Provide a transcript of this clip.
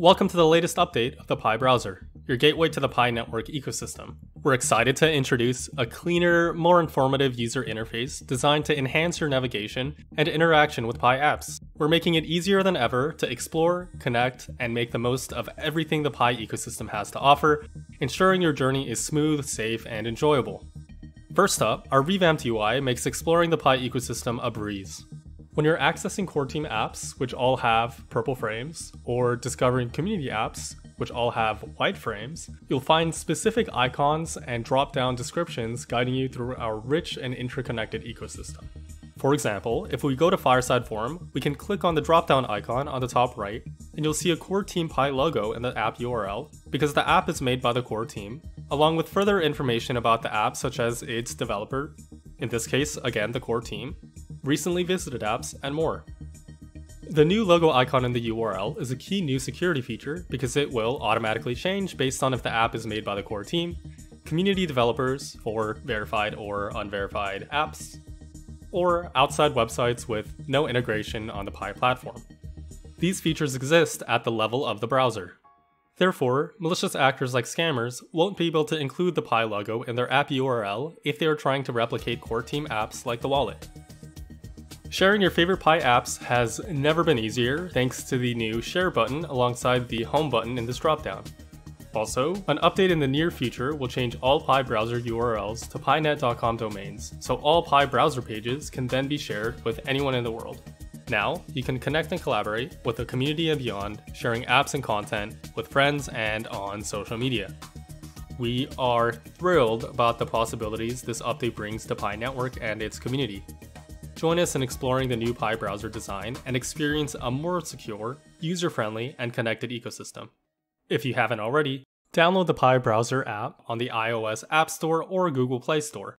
Welcome to the latest update of the Pi browser, your gateway to the Pi network ecosystem. We're excited to introduce a cleaner, more informative user interface designed to enhance your navigation and interaction with Pi apps. We're making it easier than ever to explore, connect, and make the most of everything the Pi ecosystem has to offer, ensuring your journey is smooth, safe, and enjoyable. First up, our revamped UI makes exploring the Pi ecosystem a breeze. When you're accessing core team apps, which all have purple frames, or discovering community apps, which all have white frames, you'll find specific icons and drop-down descriptions guiding you through our rich and interconnected ecosystem. For example, if we go to Fireside Forum, we can click on the drop-down icon on the top right, and you'll see a Core Team Pi logo in the app URL because the app is made by the core team, along with further information about the app such as its developer, in this case, again, the core team, recently visited apps, and more. The new logo icon in the URL is a key new security feature because it will automatically change based on if the app is made by the core team, community developers for verified or unverified apps, or outside websites with no integration on the Pi platform. These features exist at the level of the browser. Therefore, malicious actors like scammers won't be able to include the Pi logo in their app URL if they are trying to replicate core team apps like the wallet. Sharing your favorite Pi apps has never been easier thanks to the new Share button alongside the Home button in this dropdown. Also, an update in the near future will change all Pi browser URLs to pinet.com domains, so all Pi browser pages can then be shared with anyone in the world. Now, you can connect and collaborate with the community and beyond, sharing apps and content with friends and on social media. We are thrilled about the possibilities this update brings to Pi Network and its community. Join us in exploring the new Pi browser design and experience a more secure, user-friendly, and connected ecosystem. If you haven't already, download the Pi browser app on the iOS App Store or Google Play Store.